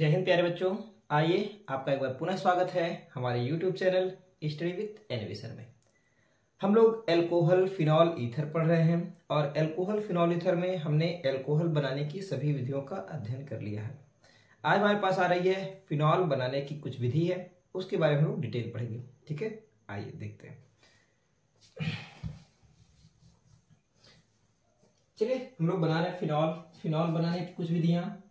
जय हिंद प्यारे बच्चों। आइए आपका एक बार पुनः स्वागत है हमारे YouTube चैनल स्टडी विथ एनिवेशन में। हम लोग एल्कोहल फिनॉल ईथर पढ़ रहे हैं और एल्कोहल फिनॉल ईथर में हमने एल्कोहल बनाने की सभी विधियों का अध्ययन कर लिया है। आज हमारे पास आ रही है फिनॉल बनाने की कुछ विधि है, उसके बारे में हम लोग डिटेल पढ़ेंगे, ठीक है? आइए देखते हैं। चलिए, हम लोग बना रहे हैं फिनॉल फिनॉल बनाने की कुछ विधियाँ।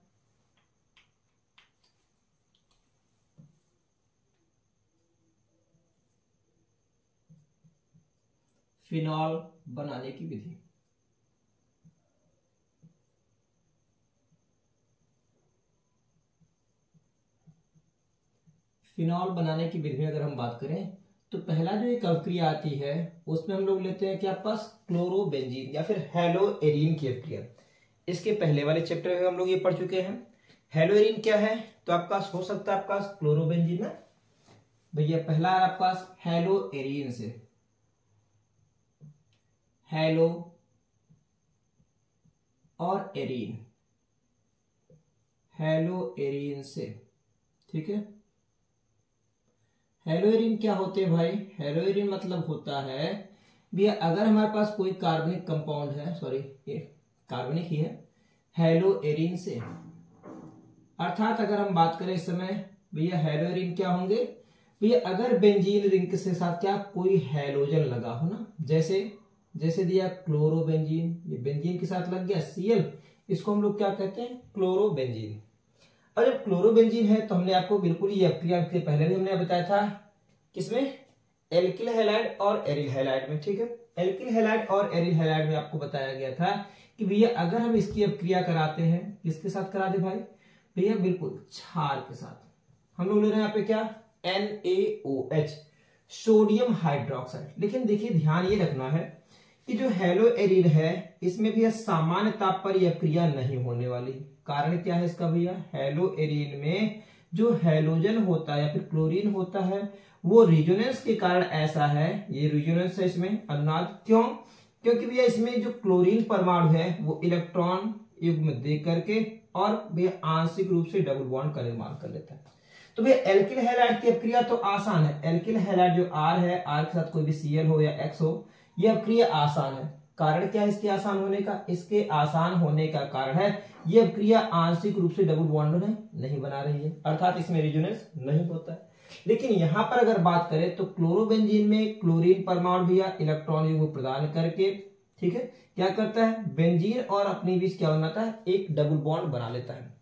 फिनॉल बनाने की विधि। फिनॉल बनाने की विधि में अगर हम बात करें तो पहला जो एक अवक्रिया आती है, उसमें हम लोग लेते हैं कि आप पास क्लोरोबेंजीन या फिर हेलो एरिन की अवक्रिया। इसके पहले वाले चैप्टर में हम लोग ये पढ़ चुके हैं। हेलो क्या है? तो आपका हो सकता है आपका क्लोरोबेंजीन ना भैया, पहला है आपका हेलो से। हेलो और एरीन। हेलो एरीन से। ठीक है? हेलो एरीन क्या होते हैं भाई? हेलो एरीन मतलब होता है, भैया अगर हमारे पास कोई कार्बनिक कंपाउंड है सॉरी ये कार्बनिक ही है, हेलो एरीन से। अर्थात अगर हम बात करें इस समय, भैया हेलो एरीन क्या होंगे? भैया अगर बेंजीन रिंग के साथ क्या कोई हेलोजन लगा हो ना, जैसे जैसे दिया क्लोरोबेंजीन, ये बेंजीन के साथ लग गया सीएल इसको हम लोग क्या कहते हैं? क्लोरोबेंजीन। और जब क्लोरोबेंजीन है तो हमने आपको बिल्कुल ये अक्रिया पहले भी हमने बताया था, किसमें? एल्किल हेलाइड और एरिल हेलाइड में, ठीक है? एल्किल हेलाइड और एरिल हेलाइड में आपको बताया गया था कि भैया अगर हम इसकी अक्रिया कराते हैं, किसके साथ करा दे भाई? भैया बिल्कुल क्षार के साथ। हम लोग ले रहे हैं यहाँ पे क्या? N A O H sodium hydroxide लेकिन देखिए ध्यान ये रखना है कि जो हेलो एरिन है, इसमें भी सामान्य ताप पर यह क्रिया नहीं होने वाली। कारण क्या है इसका भैया? हेलो एरिन में जो हेलोजन होता है या फिर क्लोरीन होता है, वो रिजोनेंस के कारण ऐसा है। ये रिजोनेंस है इसमें, अनुनाद। क्यों? क्योंकि भैया इसमें जो क्लोरीन परमाणु है, वो इलेक्ट्रॉन युग्म दे करके और भैया आंशिक रूप से डबल बॉन्ड का निर्माण कर लेता है। तो भैया एल्किल हैलाइड की क्रिया तो आसान है। एल्किल हैलाइड जो आर है आर के साथ कोई भी सीएल हो या एक्स हो यह क्रिया आसान है। कारण क्या है इसके आसान होने का? इसके आसान होने का कारण है यह क्रिया आंशिक रूप से डबल बॉन्ड नहीं बना रही है। अर्थात इसमें रिजोनेंस नहीं होता है। लेकिन यहाँ पर अगर बात करें तो क्लोरोबेंजीन में क्लोरीन परमाणु भी इलेक्ट्रॉन युग प्रदान करके, ठीक है, क्या करता है? बेंजीन और अपनी बीच क्या बनाता है? एक डबल बॉन्ड बना लेता है।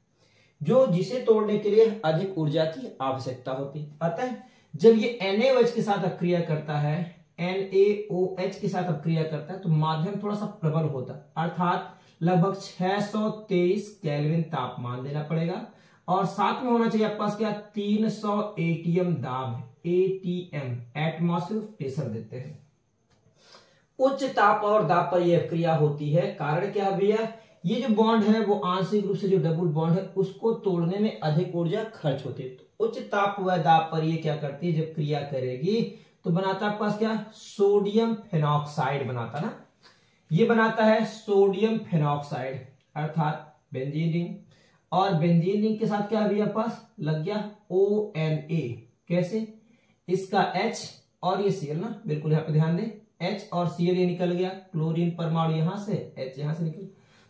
जो जिसे तोड़ने के लिए अधिक ऊर्जा की आवश्यकता होती अतः जब ये एनएच के साथ अक्रिया करता है NaOH के साथ अपक्रिया करता है तो माध्यम थोड़ा सा प्रबल होता है। अर्थात लगभग 623 केल्विन तापमान देना पड़ेगा और साथ में होना चाहिए आपके पास क्या? 300 एटीएम दाब एटीएम एटमोस्फियर प्रेशर देते हैं। उच्च ताप और दाब पर यह क्रिया होती है। कारण क्या भैया? ये जो बॉन्ड है, वो आंशिक रूप से जो डबल बॉन्ड है, उसको तोड़ने में अधिक ऊर्जा खर्च होती है। तो उच्च ताप व दाब पर ये क्या करती है? जब क्रिया करेगी तो बनाता आपके पास क्या? सोडियम फेनॉक्साइड बनाता ना? ये बनाता है सोडियम फेनॉक्साइड, अर्थात बेंजीन रिंग और बेंजीन रिंग के साथ क्या अभी पास? लग गया ओ एन ए कैसे? इसका H और ये सीएल ना? बिल्कुल यहाँ पे ध्यान दें। एच और सीएल ये निकल गया। क्लोरीन परमाणु यहाँ से एच यहाँ से निकल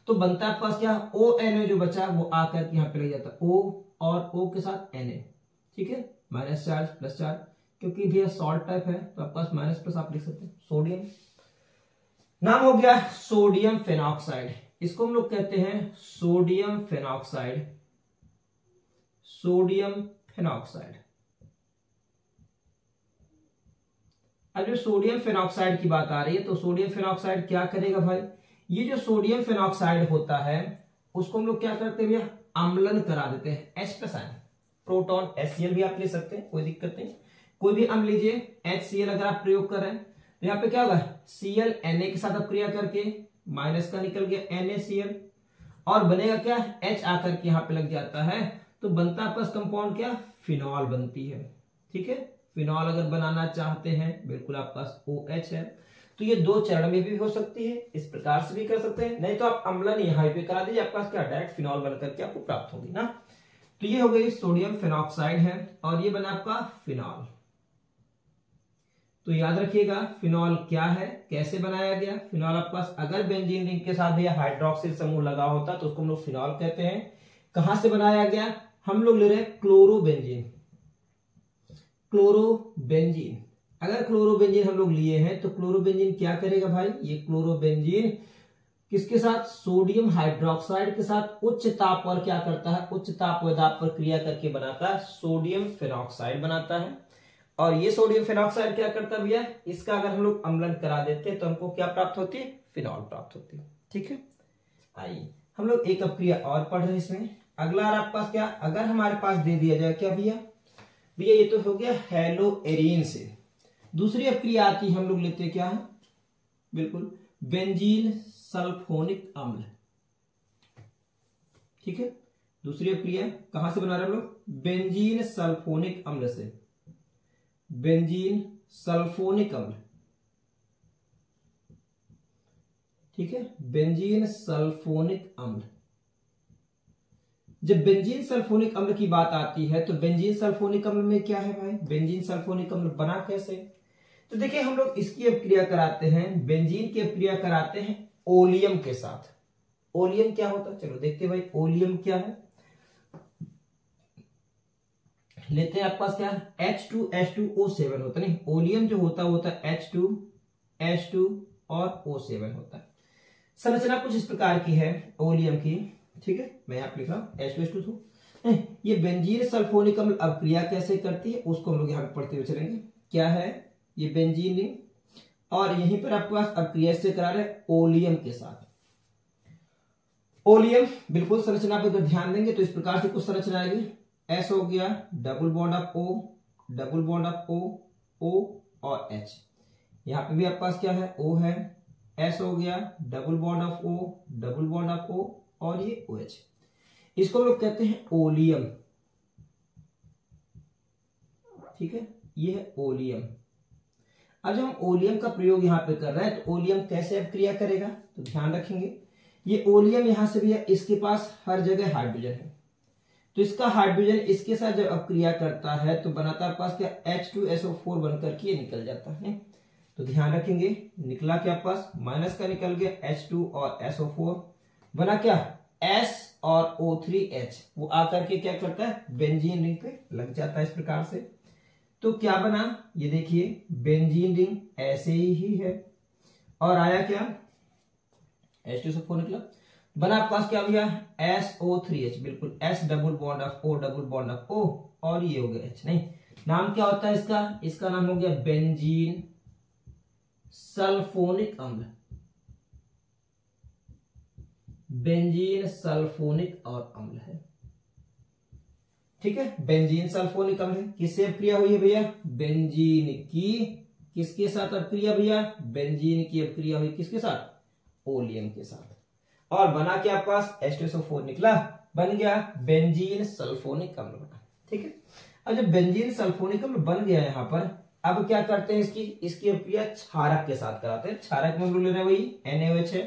तो बनता है पास क्या? ओ एन ए जो बचा, वो आकर यहाँ पे लग जाता है। ओ और ओ के साथ एन ए ठीक है? माइनस चार्ज प्लस चार्ज क्योंकि भैया सॉल्ट टाइप है तो आपके पास माइनस प्लस आप लिख सकते हैं सोडियम नाम हो गया सोडियम फेनॉक्साइड इसको हम लोग कहते हैं सोडियम फेनॉक्साइड सोडियम फेनॉक्साइड अब जो सोडियम फेनॉक्साइड की बात आ रही है तो सोडियम फेनॉक्साइड क्या करेगा भाई? ये जो सोडियम फेनॉक्साइड होता है, उसको हम लोग क्या करते हैं भैया? अम्लन करा देते हैं एच प्लस आयन प्रोटॉन एस भी आप ले सकते हैं, कोई दिक्कत नहीं। कोई भी अम्ल लीजिए एच सी अगर आप प्रयोग कर तो यहाँ पे क्या होगा? सी एल एन ए के साथ अपक्रिया करके माइनस का निकल गया एन ए सी एल और बनेगा क्या? एच आकर के यहाँ पे लग जाता है तो बनता आपका कंपाउंड क्या? फिनॉल बनती है। ठीक है? फिनॉल अगर बनाना चाहते हैं, बिल्कुल आपके ओ एच है। तो ये दो चरण में भी हो सकती है, इस प्रकार से भी कर सकते हैं। नहीं तो आप अम्लन यहाँ पे करा दीजिए, आपके क्या? डायरेक्ट फिनॉल बनकर के आपको प्राप्त होगी ना। तो ये हो गई सोडियम फिनॉक्साइड है, और ये बना आपका फिनॉल तो याद रखिएगा फिनॉल क्या है, कैसे बनाया गया? फिनॉल आपके पास अगर बेंजीन रिंग के साथ भी हाइड्रोक्सिल समूह लगा होता तो उसको हम लोग फिनॉल कहते हैं। कहाँ से बनाया गया? हम लोग ले रहे हैं क्लोरोबेंजीन क्लोरोबेंजीन अगर क्लोरोबेंजीन हम लोग लिए हैं तो क्लोरोबेंजीन क्या करेगा भाई? ये क्लोरोबेंजीन किसके साथ? सोडियम हाइड्रोक्साइड के साथ उच्च ताप पर क्या करता है? उच्च ताप पर क्रिया करके बनाता है सोडियम फिनॉक्साइड बनाता है। और ये सोडियम फिनॉक्साइड क्या करता भैया? इसका अगर हम लोग अम्लन करा देते तो हमको क्या प्राप्त होती? फिनॉल प्राप्त होती। ठीक है? आइए, हम लोग एक अपक्रिया और पढ़ रहे हैं इसमें। अगला आपके पास क्या? अगर हमारे पास दे दिया जाए क्या भैया? भैया, ये तो हो गया हेलो एरिन से। दूसरी अपक्रिया आती हम लोग लेते क्या? है बिल्कुल, बेंजीन सल्फोनिक अम्ल। ठीक है? दूसरी अपक्रिया कहाँ से बना रहे हम लोग? बेंजीन सल्फोनिक अम्ल से। बेंजीन सल्फोनिक अम्ल ठीक है? बेंजीन सल्फोनिक अम्ल। जब बेंजीन सल्फोनिक अम्ल की बात आती है तो बेंजीन सल्फोनिक अम्ल में क्या है भाई? बेंजीन सल्फोनिक अम्ल बना कैसे? तो देखिए, हम लोग इसकी अपक्रिया कराते हैं, बेंजीन की अपक्रिया कराते हैं ओलियम के साथ। ओलियम क्या होता है? चलो देखते भाई, ओलियम क्या है? लेते हैं आपके पास क्या? H two H two O seven होता नहीं? ओलियम जो होता है होता है एच टू एच टू और ओ सेवन होता है। संरचना कुछ इस प्रकार की है ओलियम की, ठीक है? मैं आप लिख रहा हूँ एच टू एच टू ये बेंजीन सल्फोनिक अम्ल अपक्रिया कैसे करती है, उसको हम लोग यहाँ पढ़ते हुए चलेंगे। क्या है? ये बेंजीन और यहीं पर आपके पास अपक्रिया से करा रहे ओलियम के साथ। ओलियम बिल्कुल संरचना पर ध्यान देंगे तो इस प्रकार से कुछ संरचना आएगी। एस हो गया double bond of O double bond of O O और एच यहाँ पे भी आपके पास क्या है? ओ है। एस हो गया double bond of O double bond of O और ये ओ एच इसको हम लोग कहते हैं ओलियम। ठीक है? ये है ओलियम। अब जब हम ओलियम का प्रयोग यहाँ पे कर रहे हैं तो ओलियम कैसे अब क्रिया करेगा? तो ध्यान रखेंगे। ये ओलियम यहाँ से भी है, इसके पास हर जगह हाइड्रोजन है। तो इसका हाइड्रोजन इसके साथ जब अपक्रिया करता है तो बनाता है पास क्या? H two S O four बनकर के निकल जाता है। तो ध्यान रखेंगे, निकला क्या पास? माइनस का निकल गया एच टू और एसओ फोर बना क्या? एस और ओ थ्री एच वो आकर के क्या करता है? बेंजीन रिंग पे लग जाता है इस प्रकार से। तो क्या बना? ये देखिए बेंजीन रिंग ऐसे ही है। और आया क्या? एच टू से फोर निकला। बना आपके पास क्या भैया एस ओ थ्री एच बिल्कुल. S double bond of O double bond of O और ये हो गया एच नहीं? नाम क्या होता है इसका? इसका नाम हो गया बेंजीन सल्फोनिक अम्ल. बेंजीन सल्फोनिक और अम्ल है. ठीक है? बेंजीन सल्फोनिक अम्ल है. किससे अपक्रिया हुई है भैया? बेंजीन की. किसके साथ अपक्रिया भैया? बेंजीन की अपक्रिया हुई किसके साथ? ओलियम के साथ. और बना के आपके पास एस्टेसोफोर निकला। बन गया बेंजीन सल्फोनिक अम्ल बना ठीक है? अब जब बेंजीन सल्फोनिक अम्ल बन गया यहाँ पर, अब क्या करते हैं इसकी? इसकी अप्रिया क्षारक के साथ कराते हैं। क्षारक में ले रहे हैं वही एनएच है।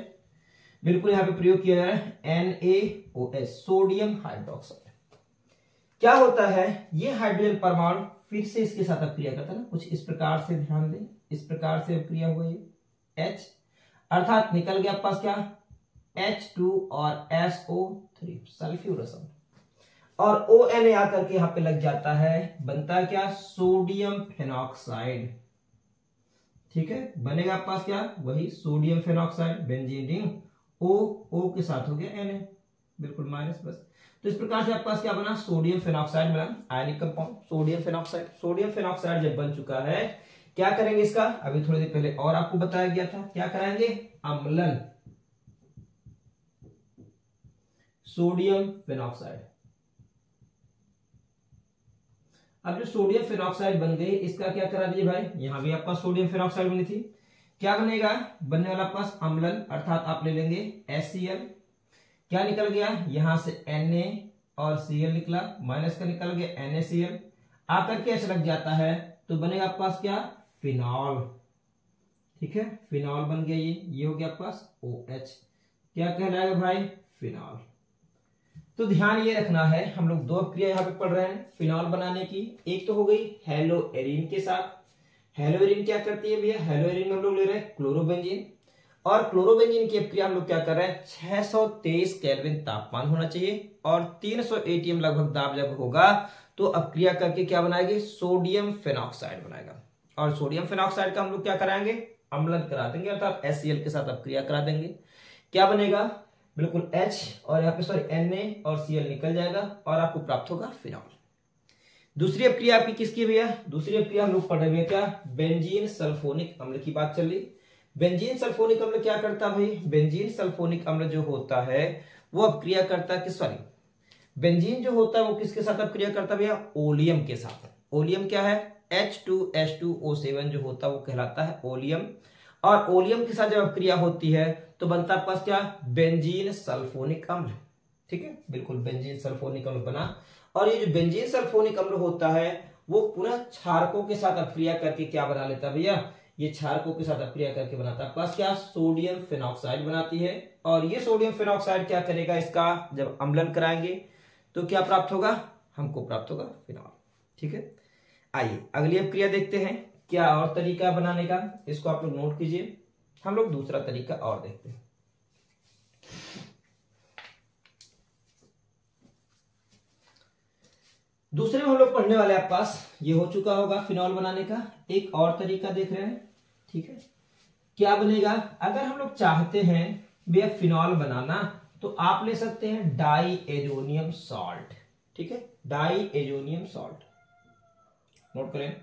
बिल्कुल यहाँ पे प्रयोग किया जा रहा है एनएओएच सोडियम हाइड्रोक्साइड क्या होता है? ये हाइड्रोजन परमाणु फिर से इसके साथ अक्रिया करता है कुछ इस प्रकार से ध्यान दें। इस प्रकार से अक्रिया हुआ ये एच अर्थात निकल गया आपके पास क्या? एच टू और एस ओ थ्री सल्फ्यूरस और ओ एन ए आकर के यहाँ पे लग जाता है, बनता है क्या? Sodium phenoxide. ठीक है? बनेगा आपके पास क्या? वही sodium phenoxide, benzene ring O O के साथ हो गया एन ए बिल्कुल माइनस बस। तो इस प्रकार से आपके पास क्या बना? सोडियम फेनॉक्साइड बना। Ionic compound sodium phenoxide. Sodium phenoxide जब बन चुका है, क्या करेंगे इसका? अभी थोड़ी देर पहले और आपको बताया गया था। क्या कराएँगे? अम्लन। Sodium phenoxide. अब जो सोडियम फिनॉक्साइड बन गई इसका क्या करा दीजिए भाई? यहाँ भी आपका सोडियम फिनॉक्साइड बनी थी। क्या बनेगा? बनने वाला पास अम्लन, अर्थात आप ले लेंगे एससीएल क्या निकल गया? यहाँ से Na और Cl निकला, माइनस का निकल गया NaCl आकर के ऐसे लग जाता है? तो बनेगा आपके पास क्या? फिनॉल। ठीक है? फिनॉल बन गया ये ये हो गया आपके पास OH क्या कहलाएगा भाई? फिनॉल। तो ध्यान ये रखना है, हम लोग दो क्रिया यहाँ पे पढ़ रहे हैं फिनॉल बनाने की। एक तो हो गई हेलो एरिन के साथ। हेलो एरिन क्या करती है भैया? हेलो एरिन हम लोग ले रहे हैं क्लोरोबेंजीन। और क्लोरोबेंजीन की क्रिया हम लोग क्या कर रहे हैं? 623 केल्विन तापमान होना चाहिए और 300 एटीएम लगभग दाब जब होगा तो अब क्रिया करके क्या बनाएगी? सोडियम फेनॉक्साइड बनाएगा। और सोडियम फेनॉक्साइड का हम लोग क्या कराएँगे? अम्लन करा देंगे, अर्थात एस के साथ अब क्रिया करा देंगे। क्या बनेगा? बिल्कुल H और यहाँ पे सॉरी Na और Cl निकल जाएगा और आपको प्राप्त होगा फिनॉल दूसरी अपक्रिया आपकी किसकी भैया? दूसरी अपक्रिया हम लोग पढ़ रहे क्या? बेंजीन सल्फोनिक अम्ल की बात चल रही। बेंजीन सल्फोनिक अम्ल क्या करता भाई बेंजीन सल्फोनिक अम्ल जो होता है, वो अपक्रिया करता है कि सॉरी बेंजीन जो होता है वो किसके साथ अपक्रिया करता भैया? ओलियम के साथ। ओलियम क्या है? H2H2O7 जो होता है वो कहलाता है ओलियम। और ओलियम के साथ जब क्रिया होती है तो बनता है पास क्या? बेंजीन सल्फोनिक अम्ल। ठीक है? बिल्कुल, बेंजीन सल्फोनिक अम्ल बना। और ये जो बेंजीन सल्फोनिक अम्ल होता है, वो पुनः क्षारकों के साथ अक्रिया करके क्या बना लेता है भैया? ये क्षारकों के साथ अक्रिया करके बनाता है। प्लस क्या? सोडियम फिनॉक्साइड बनाती है। और ये सोडियम फिनॉक्साइड क्या करेगा इसका? जब अम्लन कराएँगे तो क्या प्राप्त होगा? हमको प्राप्त होगा फिनॉल। ठीक है? आइए, अगली अब क्रिया देखते हैं। क्या और तरीका बनाने का, इसको आप लोग नोट कीजिए। हम लोग दूसरा तरीका और देखते हैं। दूसरे में हम लोग पढ़ने वाले आप पास, ये हो चुका होगा फिनॉल बनाने का। एक और तरीका देख रहे हैं, ठीक है? क्या बनेगा? अगर हम लोग चाहते हैं भैया फिनॉल बनाना तो आप ले सकते हैं डाई एजोनियम सॉल्ट ठीक है? डाई एजोनियम सॉल्ट नोट करें।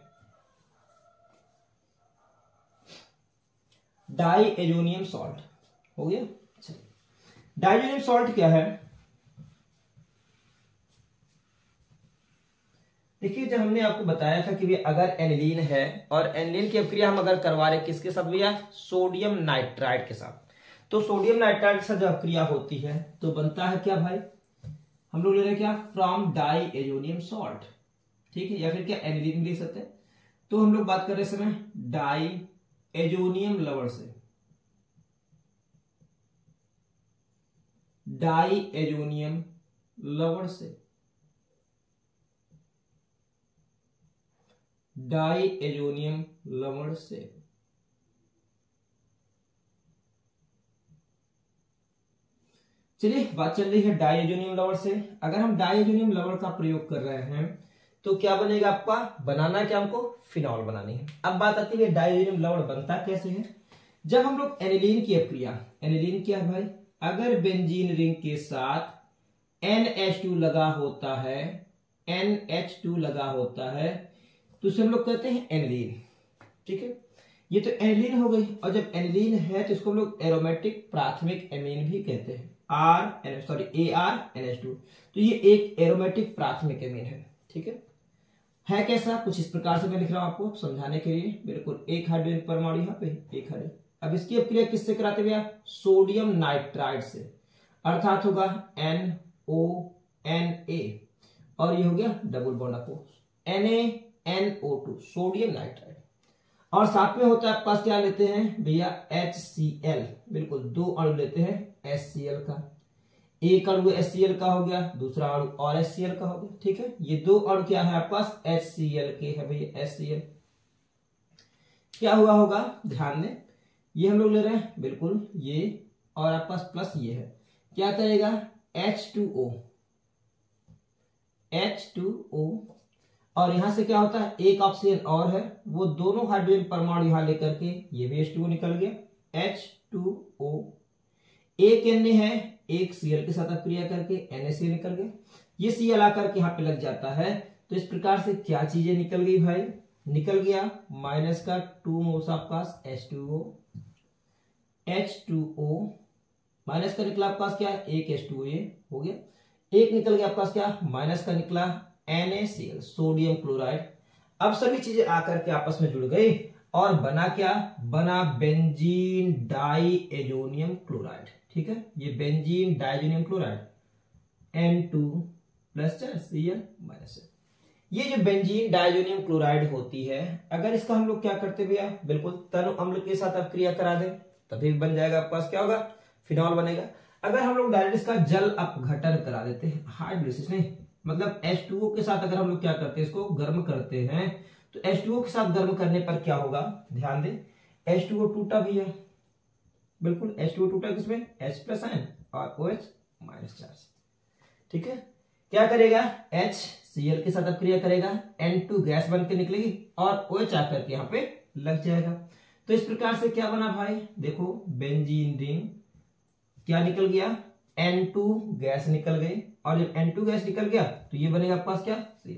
Diazonium salt. हो गया? डाइजोनियम सॉल्ट क्या है? देखिए, जब हमने आपको बताया था कि अगर एनिलीन है, और एनिलीन की अभिक्रिया हम अगर करवा रहे किसके साथ भैया? सोडियम नाइट्राइड के साथ। तो सोडियम नाइट्राइड के साथ जब अभिक्रिया होती है तो बनता है क्या भाई? हम लोग ले रहे हैं क्या? From diazonium salt. ठीक है? या फिर क्या? एनिलीन लिख सकते हैं। तो हम लोग बात कर रहे समय डाई एजोनियम लवण से। डाई एजोनियम लवण से। डाई एजोनियम लवण से। चलिए, बात चल रही है डाइएजोनियम लवण से। अगर हम डाइएजोनियम लवण का प्रयोग कर रहे हैं तो क्या बनेगा आपका? बनाना क्या हमको? फिनॉल बनानी है। अब बात आती है डाइजेनियम लवण बनता कैसे है? जब हम लोग एनिलीन की अक्रिया एनिलीन क्या है भाई? अगर बेंजीन रिंग के साथ NH2 लगा होता है NH2 लगा होता है तो उसे हम लोग कहते हैं एनिलीन। ठीक है? ये तो एनिलीन हो गई। और जब एनिलीन है तो इसको हम लोग एरोमेटिक प्राथमिक एमीन भी कहते हैं। R sorry A R N H two तो ये एक एरोमेटिक प्राथमिक एमीन है। ठीक है? है कैसा? कुछ इस प्रकार से मैं लिख रहा हूँ आपको, समझाने के लिए। बिल्कुल, एक हाइड्रोजन परमाणु यहाँ पे, एक हाइड्रोजन। अब इसकी अपक्रिया किससे कराते भैया? सोडियम नाइट्राइड से। अर्थात होगा एन ओ एन ए और ये हो गया डबल बॉन्ड आपको। N A N O two, sodium nitride. और साथ में होता है, आपके पास क्या लेते हैं भैया? एच सी एल बिल्कुल, दो अणु लेते हैं एस सी एल का। एक अणु एस का हो गया, दूसरा अणु और एस का हो गया, ठीक है? ये दो अणु क्या है आपके पास? एच के है भैया एस क्या हुआ होगा? ध्यान दें, ये हम लोग ले रहे हैं, बिल्कुल ये और आपके पास प्लस ये है। क्या करेगा? H two O H two O और यहाँ से क्या होता है? एक ऑक्सीजन और है, वो दोनों हाइड्रोजन परमाणु यहाँ लेकर के, ये भी एच टू निकल गया। एच टू ओ एक एन है? एक सीएल के साथ क्रिया करके एनएससी निकल गए। ये सीएल आकर के यहाँ पे लग जाता है। तो इस प्रकार से क्या चीज़ें निकल गई भाई? निकल गया माइनस का टू मोस पास H two O H two O minus का निकला आपके क्या? एक एच टू हो गया। एक निकल गया आपके क्या? माइनस का निकला एनएसीएल सोडियम क्लोराइड अब सभी चीज़ें आकर के आपस में जुड़ गई और बना क्या? बना बेंजीन डाई एजोनियम क्लोराइड ठीक है? ये benzene diazonium chloride N two plus C L minus ये जो बेंजीन डाइजोनियम क्लोराइड होती है, अगर इसका हम लोग क्या करते भैया? बिल्कुल तनु अम्ल के साथ आप क्रिया करा दें, तभी बन जाएगा आपके पास क्या होगा? फिनॉल बनेगा. अगर हम लोग डायरेक्ट इसका जल अपघटन करा देते हैं हाइड्रोलिसिस नहीं मतलब H2O के साथ अगर हम लोग क्या करते हैं, इसको गर्म करते हैं तो H2O के साथ गर्म करने पर क्या होगा? ध्यान दें H2O टूटा भी है बिल्कुल H2O टूटा किसमें H प्लस आयन और ओ एच माइनस चार्ज। ठीक है? क्या करेगा? H Cl के साथ अब क्रिया करेगा N2 गैस बन के निकलेगी और ओ एच आकर के यहाँ पे लग जाएगा। तो इस प्रकार से क्या बना भाई? देखो बेंजीन रिंग क्या निकल गया? N2 गैस निकल गई और जब N2 गैस निकल गया तो ये बनेगा आपके पास क्या? Cl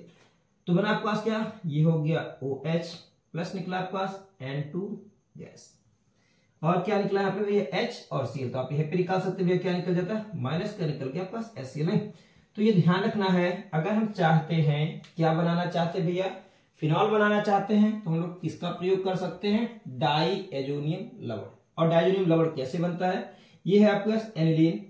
तो बना आपके पास क्या? ये हो गया OH प्लस निकला आपके पास N2 गैस। और क्या निकला यहाँ पे? भैया H और Cl तो आप यहाँ पे निकाल सकते भैया क्या निकल जाता है? माइनस का निकल के आपके पास एस नहीं तो ये ध्यान रखना है, अगर हम चाहते हैं, क्या बनाना चाहते भैया? फिनॉल बनाना चाहते हैं तो हम लोग किसका प्रयोग कर सकते हैं? डाई एजोनियम लवण और डाइजोनियम लवण कैसे बनता है? ये है आपके पास एनिलीन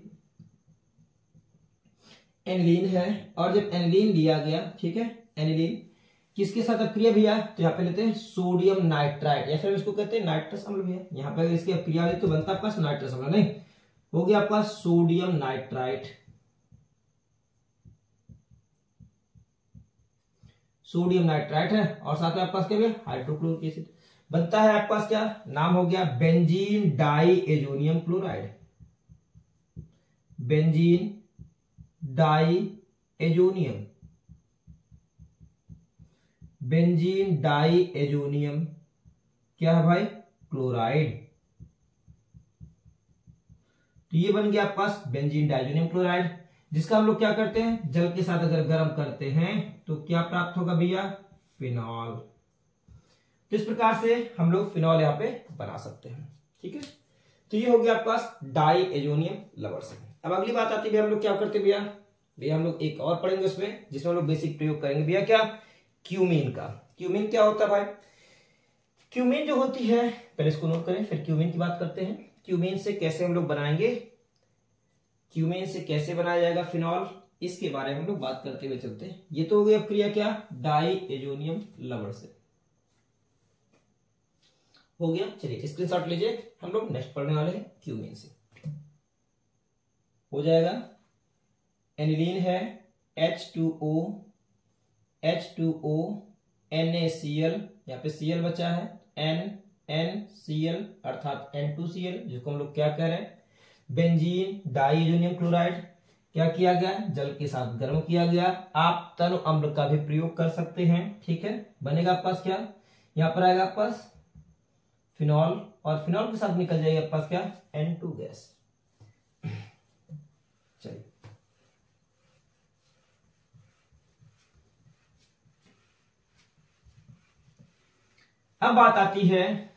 एनिलीन है, और जब एनिलीन लिया गया, ठीक है? एनिलीन किसके साथ क्रिया भैया तो यहाँ पे लेते हैं सोडियम नाइट्राइट या फिर इसको कहते हैं नाइट्रस अम्ल भैया। यहाँ पे इसकी क्रिया तो बनता है आपका नाइट्रस अम्ल, नहीं? हो गया आपका सोडियम नाइट्राइट सोडियम नाइट्राइट है, और साथ में आपके पास क्या हाइड्रोक्लोरिक एसिड। बनता है आपके पास क्या? नाम हो गया benzene diazonium chloride. Benzene diazonium benzene diazonium क्या है भाई? क्लोराइड। तो ये बन गया आपके पास बेंजीन डाइजोनियम क्लोराइड, जिसका हम लोग क्या करते हैं? जल के साथ अगर गर्म करते हैं तो क्या प्राप्त होगा भैया? फिनॉल। तो इस प्रकार से हम लोग फिनॉल यहाँ पे बना सकते हैं। ठीक है? तो ये हो गया आपके पास डाई एजोनियम लवर से अब अगली बात आती है हम लोग क्या करते हैं भैया? भैया हम लोग एक और पढ़ेंगे उसमें, जिसमें हम लोग बेसिक प्रयोग करेंगे। भैया क्या? क्यूमीन का। क्यूमीन क्या होता है भाई? क्यूमीन जो होती है, पहले इसको नोट करें, फिर क्यूमीन की बात करते हैं। क्यूमीन से कैसे हम लोग बनाएँगे? क्यूमेन से कैसे बनाया जाएगा फिनॉल इसके बारे में हम लोग बात करते हुए चलते हैं। ये तो हो गई अब क्रिया क्या? डाई एजोनियम लवण से। हो गया? चलिए स्क्रीनशॉट लीजिए। हम लोग नेक्स्ट पढ़ने वाले हैं क्यूमेन से। हो जाएगा। एनिलीन है H two O H two O N A C L यहाँ पे सी एल बचा है। एन एन सी एल अर्थात एन टू सी एल जिसको हम लोग क्या कह रहे हैं? बेंजीन, डाइजोनियम क्लोराइड, क्या किया गया? जल के साथ गर्म किया गया। आप तनु अम्ल का भी प्रयोग कर सकते हैं, ठीक है? बनेगा आपके पास क्या? यहाँ पर आएगा आपके पास फिनॉल, और फिनॉल के साथ निकल जाएगा आपके पास क्या? एन टू गैस चलिए। अब बात आती है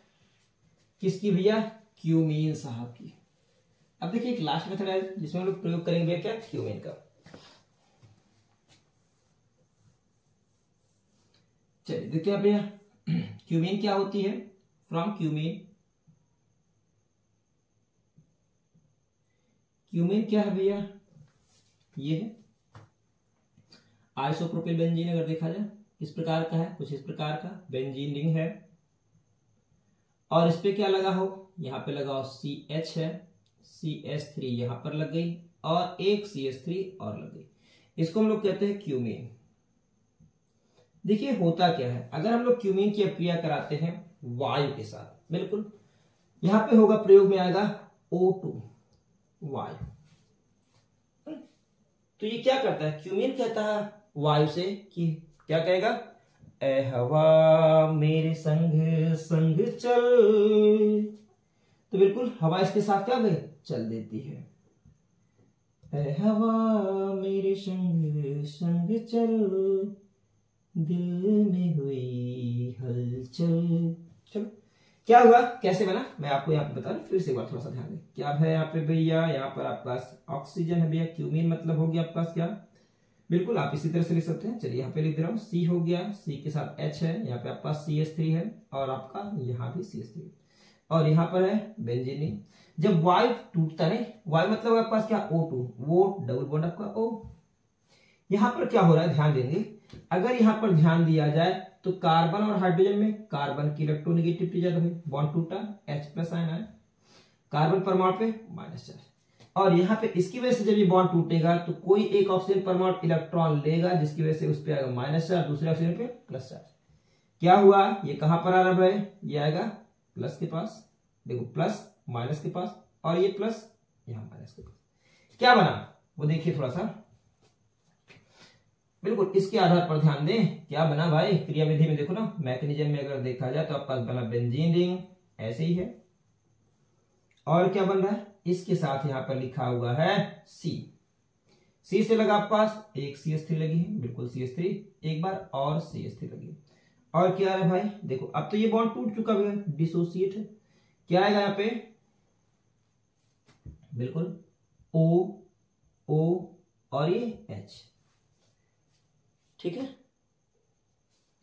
किसकी भैया? क्यूमीन साहब की। अब देखिए, एक लास्ट मेथड है जिसमें हम लोग प्रयोग करेंगे भैया, क्या? क्यूमेन का। चलिए देखिए भैया, क्यूमेन क्या होती है? From cumin. क्यूमेन क्या है भैया? ये है। आइसोप्रोपिल बेंजीन अगर देखा जाए, किस प्रकार का है? कुछ इस प्रकार का। बेंजीन रिंग है। और इस पे क्या लगा हो? यहाँ पे लगा हो सी एच है। सी एस थ्री यहाँ पर लग गई और एक सी एस थ्री और लग गई। इसको हम लोग कहते हैं क्यूमीन देखिए, होता क्या है? अगर हम लोग क्यूमीन की अप्रिया कराते हैं वायु के साथ, बिल्कुल। यहाँ पे होगा प्रयोग में आएगा ओ टू वायु। तो ये क्या करता है? क्यूमीन कहता है वायु से कि क्या कहेगा? ए हवा मेरे संग संग चल। तो बिल्कुल हवा इसके साथ क्या गई? चल देती है। ए हवा मेरे संग संग चल। दिल में हुई हलचल। चलो, क्या हुआ? कैसे बना? मैं आपको यहाँ पे बता रहा फिर से एक बार थोड़ा सा ध्यान दें। क्या है यहाँ पे भैया? यहाँ पर आपके पास ऑक्सीजन है भैया। क्यूमीन मतलब हो गया आपके पास क्या? बिल्कुल, आप इसी तरह से लिख सकते हैं। चलिए, यहाँ पे लिख दे रहा हूँ। सी हो गया सी के साथ एच है, यहाँ पे आपके सी एस थ्री है और आपका यहाँ भी सी एस थ्री और यहाँ पर है बेंजीनिन जब वायु टूटता नहीं वायु मतलब आपके पास क्या? O two. वो डबल बॉन्ड आपका ओ यहाँ पर क्या हो रहा है? ध्यान देंगे। अगर यहाँ पर ध्यान दिया जाए तो कार्बन और हाइड्रोजन में कार्बन की इलेक्ट्रोनिगेटिविटी ज़्यादा हुई बॉन्ड टूटा एच प्लस आयन आया। कार्बन परमाणु पे माइनस चार्ज। और यहाँ पे इसकी वजह से जब ये बॉन्ड टूटेगा तो कोई एक ऑक्सीजन परमाणु इलेक्ट्रॉन लेगा, जिसकी वजह से उस पर आएगा माइनस चार्ज दूसरे ऑक्सीजन पे प्लस चार्ज क्या हुआ? ये कहाँ पर आ रहा है? ये आएगा प्लस के पास। देखो प्लस माइनस के पास, और ये प्लस यहाँ माइनस के पास। क्या बना? वो देखिए थोड़ा सा। बिल्कुल, इसके आधार पर ध्यान दें। क्या बना भाई? क्रिया विधि में देखो ना मैकेनिज्म में अगर देखा जाए तो आपका बना बेंजीन रिंग ऐसे ही है। और क्या बन रहा है? इसके साथ यहाँ पर लिखा हुआ है सी सी से लगा आपके पास, एक सी एस थ्री लगी है, बिल्कुल सी एस थ्री एक बार और सी एस थ्री लगी और क्या है भाई? देखो, अब तो ये बॉन्ड टूट चुका है डिसोसिएट है। क्या आएगा यहाँ पे? बिल्कुल ओ ओ और ये एच ठीक है?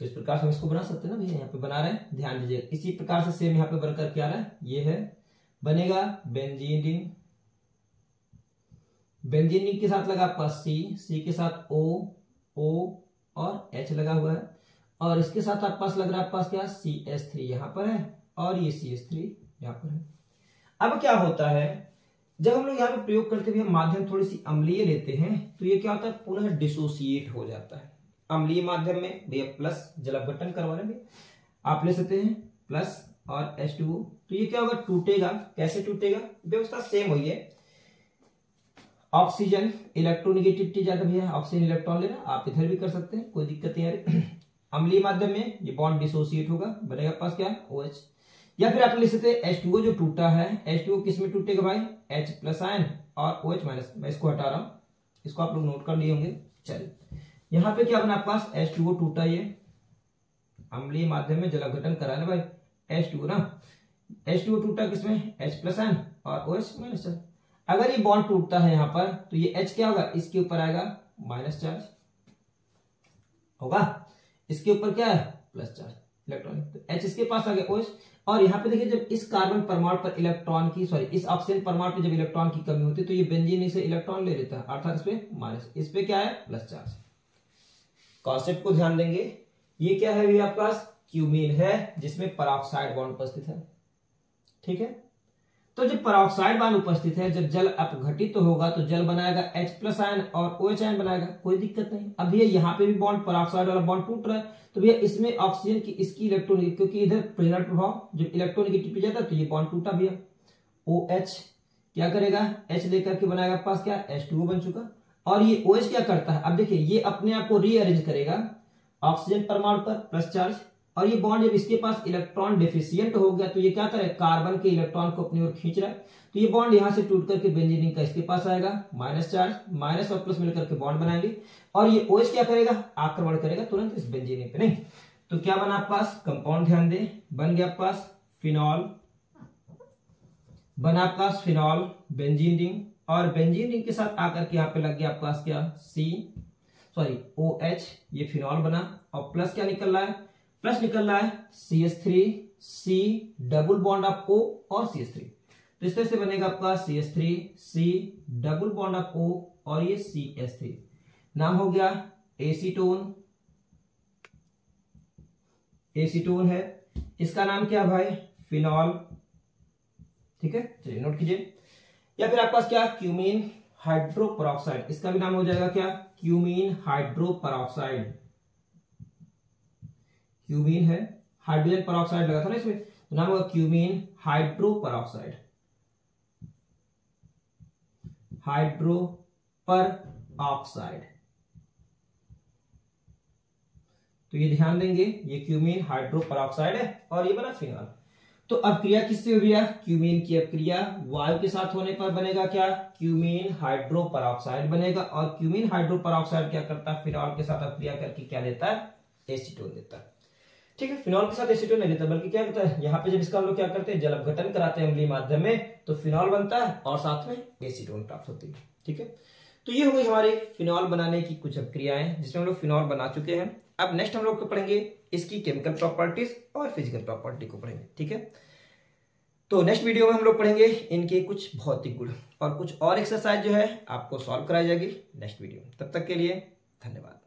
तो इस प्रकार से हम इसको बना सकते हैं ना भैया, यहाँ पे बना रहे हैं। ध्यान दीजिए, इसी प्रकार से सेम यहाँ पे बनकर क्या रहा है? ये है बनेगा बेंजीन बेंजीन के साथ लगा आपका सी सी के साथ ओ ओ और एच लगा हुआ है। और इसके साथ आपके पास लग रहा है, पास क्या? सी एस थ्री यहाँ पर है और ये सी एस थ्री यहाँ पर है। अब क्या होता है? जब हम लोग यहाँ पे प्रयोग करते हुए माध्यम थोड़ी सी अम्लीय लेते हैं तो ये क्या होता है? पुनः डिसोसिएट हो जाता है। अम्लीय माध्यम में, भैया प्लस जल करवा रहे आप ले सकते हैं प्लस और एच टू तो ये क्या होगा? टूटेगा। कैसे टूटेगा? व्यवस्था सेम हुई है। ऑक्सीजन इलेक्ट्रोनिगेटिविटी ज़्यादा भैया ऑक्सीजन इलेक्ट्रॉन लेना। आप इधर भी कर सकते हैं। कोई दिक्कत नहीं आ रही। अम्लीय माध्यम में ये बॉन्ड डिसोसिएट होगा। बनेगा पास क्या? ओ OH या फिर आप लिख सकते हैं एच जो टूटा है। एच टू किसमें टूटेगा भाई? एच प्लस आयन और ओ OH माइनस मैं इसको हटा रहा हूँ। इसको आप लोग नोट कर लिए होंगे। चलिए। यहाँ पे क्या बना पास? एच टूटा ये। अम्लीय माध्यम में जलाघटन करा है भाई। एच टू ना? एच टू टूटा किसमें? एच प्लस आयन और ओ OH माइनस चार्ज अगर ये बॉन्ड टूटता है यहाँ पर तो ये एच क्या होगा? इसके ऊपर आएगा माइनस चार्ज होगा? इसके ऊपर क्या है? प्लस चार्ज इलेक्ट्रॉनिक तो एच इसके पास आ गया OH और यहाँ पे देखिए, जब इस कार्बन परमाणु पर इलेक्ट्रॉन की सॉरी इस ऑक्सीजन परमाणु पर जब इलेक्ट्रॉन की कमी होती है तो ये बेंजीन से इलेक्ट्रॉन ले लेता है। अर्थात इस पे माइनस इस पे क्या है? प्लस चार्ज कॉन्सेप्ट को ध्यान देंगे। ये क्या है आपके पास? क्यूमीन है, जिसमें पराक्साइड बॉन्ड उपस्थित है। ठीक है? तो जब पराक्साइड बाण उपस्थित है, जब जल अपघटित तो होगा तो जल बनाएगा H प्लस आयन और ओ एच आयन बनाएगा। कोई दिक्कत नहीं। अब भैया, यहाँ पे भी बॉन्ड पराक्साइड वाला बॉन्ड टूट रहा है। तो भैया, इसमें ऑक्सीजन की, इसकी इलेक्ट्रॉन क्योंकि इधर प्रेरण प्रभाव, जब इलेक्ट्रॉनिक जाता तो ये बॉन्ड टूटा भैया। ओ एच क्या करेगा? एच लेकर के बनाएगा पास क्या? एच टू बन चुका। और ये ओ OH क्या करता है? अब देखिए, ये अपने आप को रीअरेंज करेगा ऑक्सीजन परमाणु पर प्लस चार्ज और ये बॉन्ड जब इसके पास इलेक्ट्रॉन डेफिशिएंट हो गया तो ये क्या करे? कार्बन के इलेक्ट्रॉन को अपनी ओर खींच रहा है। तो ये बॉन्ड यहाँ से टूट करके बेंजीनिंग का इसके पास आएगा। माइनस चार्ज माइनस और प्लस मिलकर के बॉन्ड बनाएँगे। और ये ओएच क्या करेगा? आक्रमण करेगा तुरंत इस बेंजीनिंग पे, नहीं? तो क्या बना आप पास? कंपाउंड ध्यान दे। बन गया आपके पास फिनॉल बना आपका फिनॉल बेंजीन रिंग और बेंजीन रिंग के साथ आकर के यहाँ पे लग गया आपके पास क्या? सी सॉरी ओ एच ये फिनॉल बना। और प्लस क्या निकल रहा है? प्लस निकल रहा है C S three C double bond of O और सी एस थ्री तो इस तरह से बनेगा आपका C S three C double bond of O और ये सी एस थ्री नाम हो गया एसीटोन एसीटोन है। इसका नाम क्या भाई? फिनॉल ठीक है? चलिए नोट कीजिए। या फिर आपके पास क्या? क्यूमीन हाइड्रोपरऑक्साइड इसका भी नाम हो जाएगा क्या? क्यूमीन हाइड्रोपरऑक्साइड क्यूमीन है। हाइड्रोजन परऑक्साइड लगा था ना इसमें तो नाम होगा cumene hydro peroxide hydro peroxide तो ये ध्यान देंगे, ये क्यूमीन हाइड्रो परऑक्साइड है और ये बना फिनॉल तो अब क्रिया किससे हुई है? क्यूमीन की अब क्रिया वायु के साथ होने पर बनेगा क्या? क्यूमीन हाइड्रो परऑक्साइड बनेगा और क्यूमीन हाइड्रो परऑक्साइड क्या करता है? फिनॉल के साथ अबक्रिया करके क्या देता है? एसिटोन देता है। ठीक है फिनॉल के साथ एसिटोन नहीं देता, बल्कि क्या होता है, यहाँ पे जब इसका हम लोग क्या करते हैं जल अपघटन कराते हैं अम्लीय माध्यम में तो फिनॉल बनता है और साथ में एसिटोन प्राप्त होती है, ठीक है? तो ये हो गई हमारे फिनॉल बनाने की कुछ क्रियाएँ जिसमें हम लोग फिनॉल बना चुके हैं। अब नेक्स्ट हम लोग पढ़ेंगे इसकी केमिकल प्रॉपर्टीज़ और फ़िज़िकल प्रॉपर्टी को पढ़ेंगे, ठीक है? तो नेक्स्ट वीडियो में हम लोग पढ़ेंगे इनके कुछ भौतिक गुण और कुछ और एक्सरसाइज जो है, आपको सॉल्व कराई जाएगी नेक्स्ट वीडियो तब तक के लिए धन्यवाद।